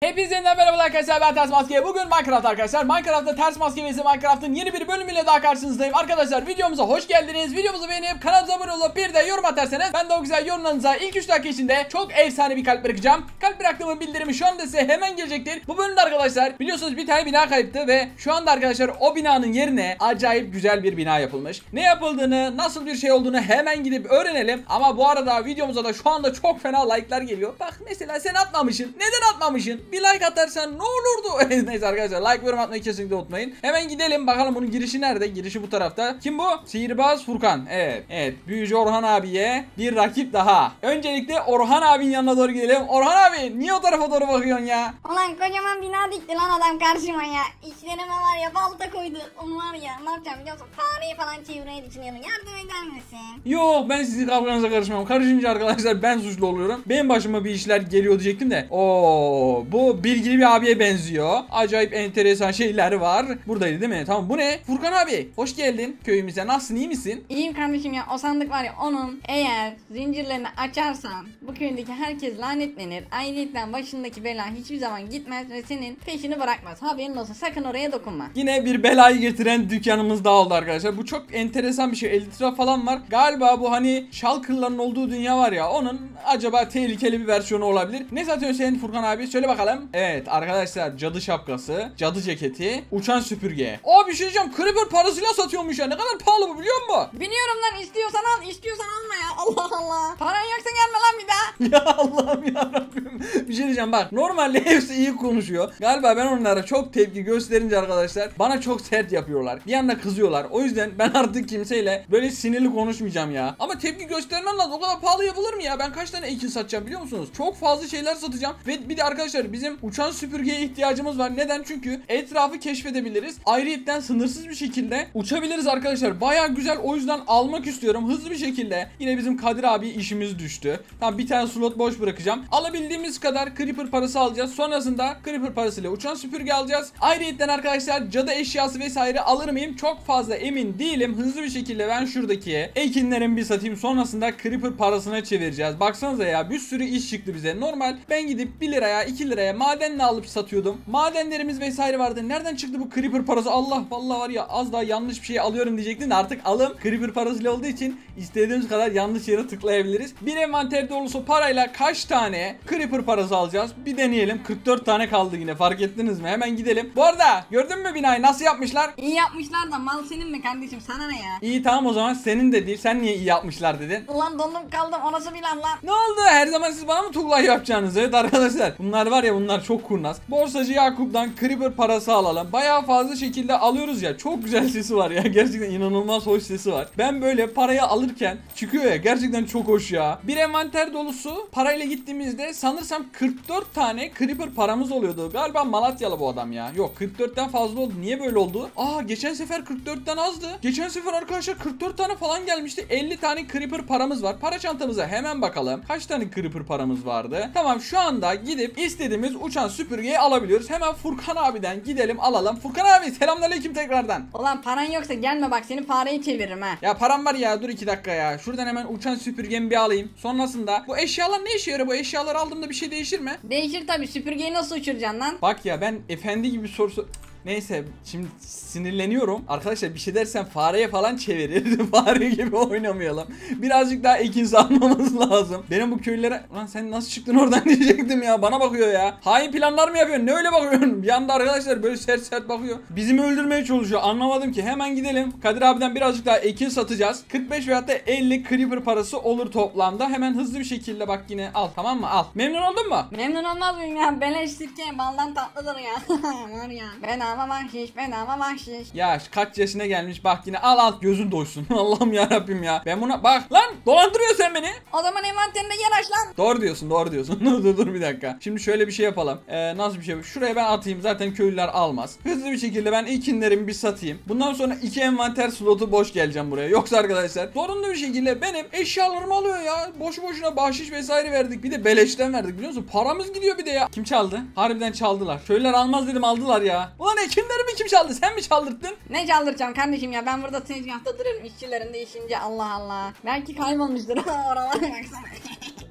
Hepinize merhaba arkadaşlar ben Ters Maske. Bugün Minecraft arkadaşlar. Minecraft'ta Ters Maske vs Minecraft'ın yeni bir bölümüyle daha karşınızdayım. Arkadaşlar videomuza hoş geldiniz. Videomuzu beğenip kanalımıza abone olup bir de yorum atarsanız Ben de o güzel yorumlarınıza ilk 3 dakika içinde çok efsane bir kalp bırakacağım. Kalp bıraktığımın bildirimi şu anda size hemen gelecektir. Bu bölümde arkadaşlar biliyorsunuz bir tane bina kayıptı Ve şu anda arkadaşlar o binanın yerine acayip güzel bir bina yapılmış. Ne yapıldığını nasıl bir şey olduğunu hemen gidip öğrenelim. Ama bu arada videomuza da şu anda çok fena like'lar geliyor. Bak mesela sen atmamışsın. Neden atmamışsın Bir like atarsan ne olurdu? Neyse arkadaşlar like yorum atmayı kesinlikle unutmayın. Hemen gidelim bakalım bunun girişi nerede? Girişi bu tarafta. Kim bu? Sihirbaz Furkan. Evet. Evet. Büyücü Orhan abiye bir rakip daha. Öncelikle Orhan abinin yanına doğru gidelim. Orhan abi niye o tarafa doğru bakıyorsun ya? Ulan kocaman bina dikti lan adam karşıma ya. İşlerime var ya balta koydu. Onu var ya ne yapacağım biliyor musun? Fareyi falan çevirmeyi düşünüyorum. Yardım eder misin? Yok ben sizin kavganıza karışmam. Karışınca arkadaşlar ben suçlu oluyorum. Benim başıma bir işler geliyor diyecektim de. Oo bu bilgili bir abiye benziyor. Acayip enteresan şeyler var. Buradaydı değil mi? Tamam bu ne? Furkan abi hoş geldin köyümüze. Nasılsın iyi misin? İyiyim kardeşim ya o sandık var ya onun eğer zincirlerini açarsan bu köyündeki herkes lanetlenir. Ayrıca başındaki bela hiçbir zaman gitmez ve senin peşini bırakmaz. Haberin olsun sakın oraya dokunma. Yine bir belayı getiren dükkanımız daha oldu arkadaşlar. Bu çok enteresan bir şey. Elitra falan var. Galiba bu hani şalkırların olduğu dünya var ya. Onun acaba tehlikeli bir versiyonu olabilir. Ne satıyorsun sen Furkan abi? Söyle bakalım. Evet arkadaşlar cadı şapkası, cadı ceketi, uçan süpürge. Aa bir şey diyeceğim. Creeper parasıyla satıyormuş ya. Ne kadar pahalı bu biliyor musun? Biliyorum lan istiyorsan al istiyorsan alma ya. Allah Allah. Paran yoksa gelme lan bir daha. ya Allah'ım ya Rabbim. Bir şey diyeceğim bak. Normalde hepsi iyi konuşuyor. Galiba ben onlara çok tepki gösterince arkadaşlar bana çok sert yapıyorlar. Bir anda kızıyorlar. O yüzden ben artık kimseyle böyle sinirli konuşmayacağım ya. Ama tepki göstermem lazım. O kadar pahalı yapılır mı ya? Ben kaç tane ekin satacağım biliyor musunuz? Çok fazla şeyler satacağım. Ve bir de arkadaşlar bizim uçan süpürgeye ihtiyacımız var. Neden? Çünkü etrafı keşfedebiliriz. Ayrıyetten sınırsız bir şekilde uçabiliriz arkadaşlar. Baya güzel. O yüzden almak istiyorum. Hızlı bir şekilde. Yine bizim Kadir abi işimiz düştü. Tamam bir tane slot boş bırakacağım. Alabildiğimiz kadar creeper parası alacağız. Sonrasında creeper parasıyla uçan süpürge alacağız. Ayrıyetten arkadaşlar cadı eşyası vesaire alır mıyım? Çok fazla emin değilim. Hızlı bir şekilde ben şuradaki ekinlerin bir satayım. Sonrasında creeper parasına çevireceğiz. Baksanıza ya bir sürü iş çıktı bize. Normal ben gidip 1 liraya 2 liraya madenle alıp satıyordum. Madenlerimiz vesaire vardı. Nereden çıktı bu creeper parası? Allah vallahi var ya az daha yanlış bir şey alıyorum diyecektin artık alım creeper parasıyla olduğu için istediğimiz kadar yanlış yere tıklayabiliriz. Bir envanter dolusu parayla kaç tane creeper parası alacağız? Bir deneyelim. 44 tane kaldı yine fark ettiniz mi? Hemen gidelim. Bu arada gördün mü binayı nasıl yapmışlar? İyi yapmışlar da mal senin mi kardeşim sana ne ya? İyi tamam o zaman senin de değil. Sen niye iyi yapmışlar dedin? Ulan dondum kaldım o nasıl bir lan lan? Ne oldu? Her zaman siz bana mı tuğla yapacaksınız? Evet arkadaşlar. Bunlar var ya bunlar çok kurnaz. Borsacı Yakup'dan creeper parası alalım. Bayağı fazla şekilde alıyoruz ya. Çok güzel sesi var ya. Gerçekten inanılmaz hoş sesi var. Ben böyle parayı alırken çıkıyor ya. Gerçekten çok hoş ya. Bir envanter dolusu parayla gittiğimizde sanırsam 44 tane creeper paramız oluyordu. Galiba Malatyalı bu adam ya. Yok 44'ten fazla oldu. Niye böyle oldu? Aa geçen sefer 44'ten azdı. Geçen sefer arkadaşlar 44 tane falan gelmişti. 50 tane creeper paramız var. Para çantamıza hemen bakalım. Kaç tane creeper paramız vardı? Tamam şu anda gidip istediğimiz uçan süpürgeyi alabiliyoruz. Hemen Furkan abiden gidelim alalım. Furkan abi selamünaleyküm tekrardan. Ulan paran yoksa gelme bak seni fareyi çeviririm ha. Ya param var ya dur iki dakika ya. Şuradan hemen uçan süpürgemi bir alayım. Sonrasında bu eşyalar ne işe yarıyor? Bu eşyaları aldığımda bir şey değişir mi? Değişir tabi süpürgeyi nasıl uçuracaksın lan? Bak ya ben efendi gibi soru sor- Neyse şimdi sinirleniyorum. Arkadaşlar bir şey dersen fareye falan çevirir. Fare gibi oynamayalım. Birazcık daha ekin salmamız lazım. Benim bu köylülere... Lan sen nasıl çıktın oradan diyecektim ya. Bana bakıyor ya. Hain planlar mı yapıyorsun? Ne öyle bakıyorsun? Bir anda arkadaşlar böyle sert sert bakıyor. Bizi mi öldürmeye çalışıyor? Anlamadım ki. Hemen gidelim. Kadir abiden birazcık daha ekin satacağız. 45 veyahut da 50 creeper parası olur toplamda. Hemen hızlı bir şekilde bak yine al tamam mı? Al. Memnun oldun mu? Memnun olmaz mıyım ya? Beleş sirke baldan tatlıdır ya. Var ya. Bedava bahşiş bedava bahşiş. Ya kaç yaşına gelmiş bak yine al al gözün doysun. Allah'ım ya Rabbim ya. Ben buna bak lan dolandırıyor sen beni. O zaman envanterinde yer aç lan. Doğru diyorsun doğru diyorsun. dur dur dur bir dakika. Şimdi şöyle bir şey yapalım. Ee, nasıl bir şey? Şuraya ben atayım zaten köylüler almaz. Hızlı bir şekilde ben ekinlerimi bir satayım. Bundan sonra iki envanter slotu boş geleceğim buraya. Yoksa arkadaşlar zorunlu bir şekilde benim eşyalarımı alıyor ya. Boşu boşuna bahşiş vesaire verdik. Bir de beleşten verdik biliyor musun? Paramız gidiyor bir de ya. Kim çaldı? Harbiden çaldılar. Köylüler almaz dedim aldılar ya. Ulan ekinlerimi kim çaldı? Sen mi çaldırttın? Ne çaldıracağım kardeşim ya ben burada tezgahta duruyorum işçilerin değişince Allah Allah. Belki kaybolmuştur oralara baksana.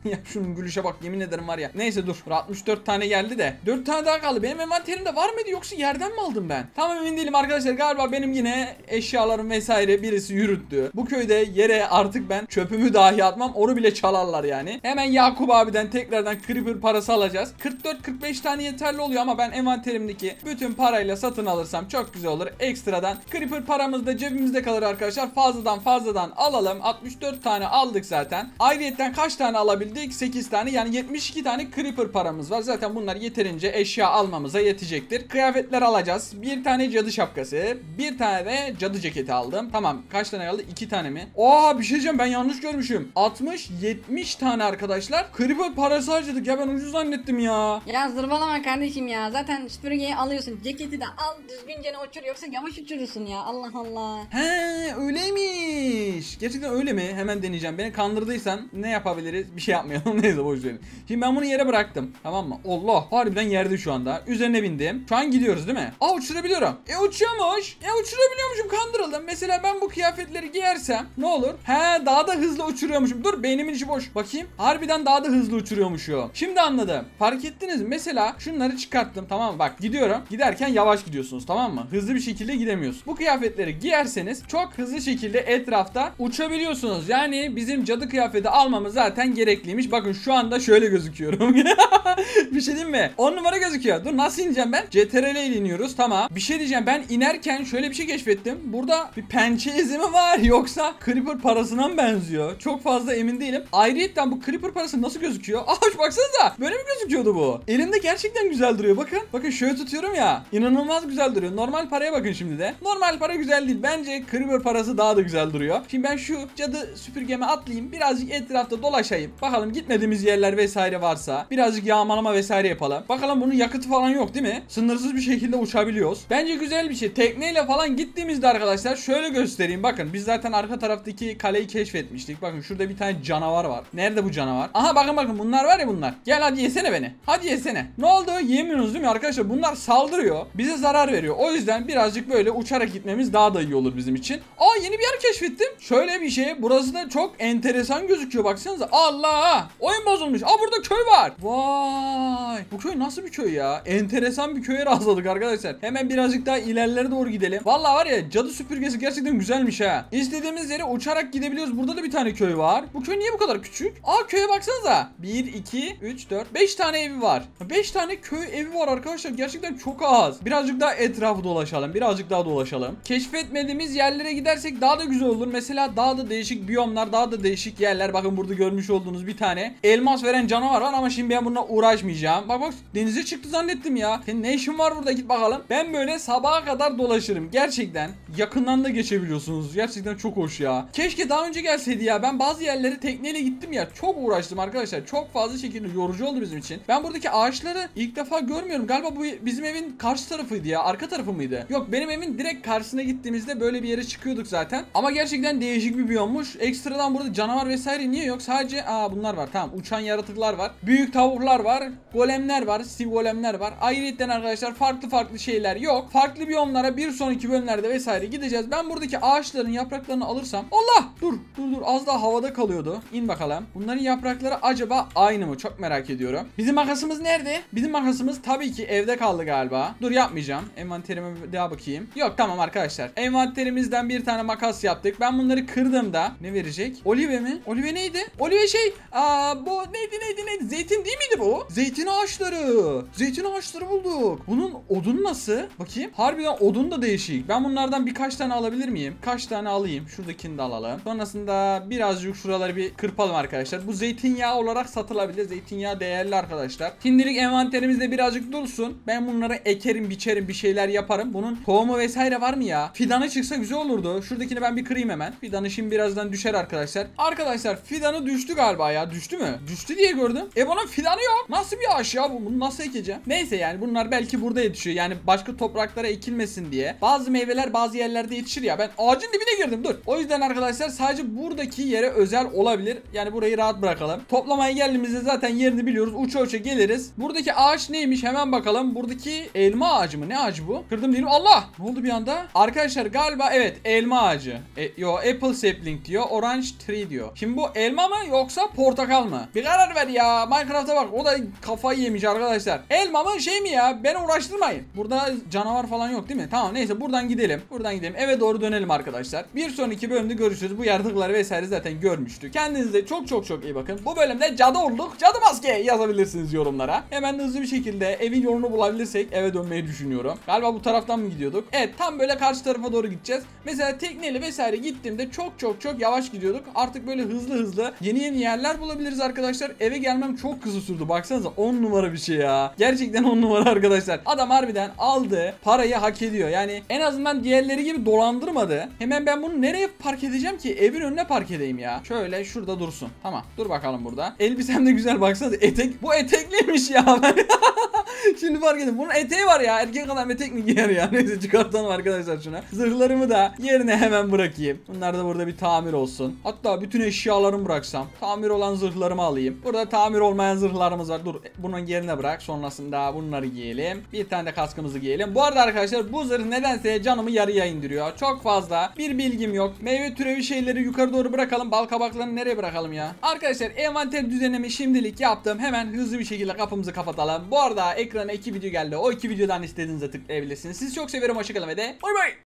ya şunun gülüşe bak yemin ederim var ya. Neyse dur. 64 tane geldi de. 4 tane daha kaldı. Benim envanterimde var mıydı yoksa yerden mi aldım ben? Tamam emin değilim arkadaşlar. Galiba benim yine eşyalarım vesaire birisi yürüttü. Bu köyde yere artık ben çöpümü dahi atmam. Onu bile çalarlar yani. Hemen Yakup abiden tekrardan creeper parası alacağız. 44-45 tane yeterli oluyor ama ben envanterimdeki bütün parayla satın alırsam çok güzel olur. Ekstradan creeper paramız da cebimizde kalır arkadaşlar. Fazladan fazladan alalım. 64 tane aldık zaten. Ayrıyetten kaç tane alabildik? 8 tane yani 72 tane creeper paramız var. Zaten bunlar yeterince eşya almamıza yetecektir. Kıyafetler alacağız. Bir tane cadı şapkası. Bir tane de cadı ceketi aldım. Tamam kaç tane kaldı? 2 tane mi? Oha bir şey diyeceğim ben yanlış görmüşüm. 60-70 tane arkadaşlar. Creeper parası harcadık ya ben ucuz zannettim ya. Ya zırvalama kardeşim ya. Zaten süpürgeyi alıyorsun. Ceketi de al düzgünce uçur yoksa yavaş uçurursun ya. Allah Allah. He öyleymiş. Gerçekten öyle mi? Hemen deneyeceğim. Beni kandırdıysan ne yapabiliriz? Bir şey yapmayalım. Neyse boş verin. Şimdi ben bunu yere bıraktım. Tamam mı? Allah harbiden yerde şu anda. Üzerine bindim. Şu an gidiyoruz değil mi? Aa uçurabiliyorum. E uçuyormuş. E uçurabiliyormuşum kandırıldım. Mesela ben bu kıyafetleri giyersem ne olur? He daha da hızlı uçuruyormuşum. Dur beynimin içi boş. Bakayım. Harbiden daha da hızlı uçuruyormuşum. Şimdi anladım. Fark ettiniz mi? Mesela şunları çıkarttım tamam mı? Bak gidiyorum. Giderken yavaş gidiyorsunuz tamam mı? Hızlı bir şekilde gidemiyorsun. Bu kıyafetleri giyerseniz çok hızlı şekilde etrafta uçabiliyorsunuz. Yani bizim cadı kıyafeti almamız zaten gerekliymiş. Bakın şu anda şöyle gözüküyorum. bir şey diyeyim mi? 10 numara gözüküyor. Dur nasıl ineceğim ben? CTRL ile iniyoruz. Tamam. Bir şey diyeceğim. Ben inerken şöyle bir şey keşfettim. Burada bir pençe izi mi var yoksa Creeper parasına mı benziyor? Çok fazla emin değilim. Ayrıyetten bu Creeper parası nasıl gözüküyor? Aa baksanıza. Böyle mi gözüküyordu bu? Elimde gerçekten güzel duruyor. Bakın. Bakın şöyle tutuyorum ya. İnanılmaz güzel duruyor. Normal paraya bakın şimdi de. Normal para güzel değil. Bence Creeper parası daha da güzel duruyor. Şimdi ben şu cadı süpürgeme atlayayım. Birazcık etrafta dolaşayım. Bakalım gitmediğimiz yerler vesaire varsa. Birazcık yağmalama vesaire yapalım. Bakalım bunun yakıtı falan yok değil mi? Sınırsız bir şekilde uçabiliyoruz. Bence güzel bir şey. Tekneyle falan gittiğimizde arkadaşlar şöyle göstereyim. Bakın biz zaten arka taraftaki kaleyi keşfetmiştik. Bakın şurada bir tane canavar var. Nerede bu canavar? Aha bakın bakın bunlar var ya bunlar. Gel hadi yesene beni. Hadi yesene. Ne oldu? Yemiyorsunuz değil mi arkadaşlar? Bunlar saldırıyor. Bize zarar veriyor. O yüzden birazcık böyle uçarak gitmemiz daha da iyi olur bizim için. Aa yeni bir yer keşfettim. Şöyle bir şey. Burası da çok enteresan gözüküyor. Baksanıza. Allah! Oyun bozulmuş. Aa burada köy var. Vay! Bu köy nasıl bir köy ya? Enteresan bir köye rastladık arkadaşlar. Hemen birazcık daha ilerlere doğru gidelim. Vallahi var ya cadı süpürgesi gerçekten güzelmiş ha. İstediğimiz yere uçarak gidebiliyoruz. Burada da bir tane köy var. Bu köy niye bu kadar küçük? Aa köye baksanıza. 1, 2, 3, 4, 5 tane evi var. 5 tane köy evi var arkadaşlar. Gerçekten çok az. Birazcık daha etrafı dolaşalım. Birazcık daha dolaşalım. Keşfetmediğimiz yerlere gidersek daha da güzel olur. Mesela daha da değişik biyomlar, daha da değişik yerler. Bakın burada görmüş olduğunuz bir tane elmas veren canavar var ama şimdi ben bununla uğraşmayacağım. Bak bak denize çıktı zannettim ya. Senin ne işin var burada git bakalım. Ben böyle sabaha kadar dolaşırım. Gerçekten yakından da geçebiliyorsunuz. Gerçekten çok hoş ya. Keşke daha önce gelseydi ya. Ben bazı yerlere tekneyle gittim ya. Çok uğraştım arkadaşlar. Çok fazla şekilde yorucu oldu bizim için. Ben buradaki ağaçları ilk defa görmüyorum. Galiba bu bizim evin karşı tarafıydı ya. Arka tarafı mıydı? Yok benim evin direkt karşısına gittiğimizde böyle bir yere çıkıyorduk zaten. Ama gerçekten değişik bir biyommuş. Ekstradan burada canavar vesaire niye yok? Sadece aa bunlar var. Tamam uçan yaratıklar var. Büyük tavuklar var. Golemler var. Steve golemler var. Ayrıca arkadaşlar farklı farklı şeyler yok. Farklı biyomlara bir sonraki bölümlerde vesaire gideceğiz. Ben buradaki ağaçların yapraklarını alırsam Allah dur dur dur az daha havada kalıyordu. İn bakalım. Bunların yaprakları acaba aynı mı? Çok merak ediyorum. Bizim makasımız nerede? Bizim makasımız tabii ki evde kaldı galiba. Dur yapmayacağım. Envanterime daha bakayım. Yok tamam arkadaşlar. Envanterimizden bir tane makas yaptık. Ben bunları kırdığımda ne verecek? Olive mi? Olive neydi? Olive şey. Aa bu neydi neydi neydi? Zeytin değil miydi bu? Zeytin ağaçları. Zeytin ağaçları bulduk. Bunun odunu nasıl? Bakayım. Harbiden odun da değişik. Ben bunlardan birkaç tane alabilir miyim? Kaç tane alayım? Şuradakini de alalım. Sonrasında birazcık şuraları bir kırpalım arkadaşlar. Bu zeytinyağı olarak satılabilir. Zeytinyağı değerli arkadaşlar. Şimdilik envanterimizde birazcık dursun. Ben bunları ekerim, biçerim, bir şeyler yaparım. Bunun tohumu vesaire var mı ya? Fidanı çıksa güzel olurdu. Şuradakini ben bir kırayım hemen. Fidanı şimdi birazdan düşer arkadaşlar. Arkadaşlar fidanı düştü galiba ya. Düştü mü? Düştü diye gördüm. E bunun fidanı yok. Nasıl bir ağaç ya bu? Bunu nasıl ekeceğim? Neyse yani bunlar belki burada yetişiyor. Yani başka topraklara ekilmesin diye. Bazı meyveler bazı yerlerde yetişir ya. Ben ağacın dibine girdim dur. O yüzden arkadaşlar sadece buradaki yere özel olabilir. Yani burayı rahat bırakalım. Toplamaya geldiğimizde zaten yerini biliyoruz. Uça uça geliriz. Buradaki ağaç neymiş hemen bakalım. Buradaki elma ağacı mı? Ne ağacı bu? Kırdım değilim. Allah! Ne oldu bir anda? Arkadaşlar galiba evet elma ağacı. E, yo apple sapling diyor. Orange tree diyor. Şimdi bu elma mı yoksa portakal portakal mı? Bir karar ver ya. Minecraft'a bak o da kafayı yemiş arkadaşlar. Elma mı şey mi ya? Beni uğraştırmayın. Burada canavar falan yok değil mi? Tamam neyse buradan gidelim. Buradan gidelim. Eve doğru dönelim arkadaşlar. Bir sonraki bölümde görüşürüz. Bu yaratıkları vesaire zaten görmüştük. Kendinize çok çok çok iyi bakın. Bu bölümde cadı olduk. Cadı maske yazabilirsiniz yorumlara. Hemen hızlı bir şekilde evin yolunu bulabilirsek eve dönmeyi düşünüyorum. Galiba bu taraftan mı gidiyorduk? Evet tam böyle karşı tarafa doğru gideceğiz. Mesela tekneyle vesaire gittiğimde çok çok çok yavaş gidiyorduk. Artık böyle hızlı hızlı yeni yeni yerler bulabiliriz arkadaşlar. Eve gelmem çok kısa sürdü. Baksanıza 10 numara bir şey ya. Gerçekten 10 numara arkadaşlar. Adam harbiden aldı. Parayı hak ediyor. Yani en azından diğerleri gibi dolandırmadı. Hemen ben bunu nereye park edeceğim ki? Evin önüne park edeyim ya. Şöyle şurada dursun. Tamam. Dur bakalım burada. Elbisem de güzel baksanıza. Etek. Bu etekliymiş ya. Şimdi fark edin. Bunun eteği var ya. Erkek adam etek mi giyer ya? Neyse çıkartalım arkadaşlar şuna. Zırhlarımı da yerine hemen bırakayım. Bunlar da burada bir tamir olsun. Hatta bütün eşyalarımı bıraksam. Tamir olan zırhlarımı alayım. Burada tamir olmayan zırhlarımız var. Dur bunun yerine bırak. Sonrasında bunları giyelim. Bir tane de kaskımızı giyelim. Bu arada arkadaşlar bu zırh nedense canımı yarıya indiriyor. Çok fazla. Bir bilgim yok. Meyve türevi şeyleri yukarı doğru bırakalım. Bal kabaklarını nereye bırakalım ya? Arkadaşlar envanter düzenimi şimdilik yaptım. Hemen hızlı bir şekilde kapımızı kapatalım. Bu arada ekrana iki video geldi. O iki videodan istediğinize tıklayabilirsiniz. Sizi çok severim. Hoşçakalın ve de bay bay.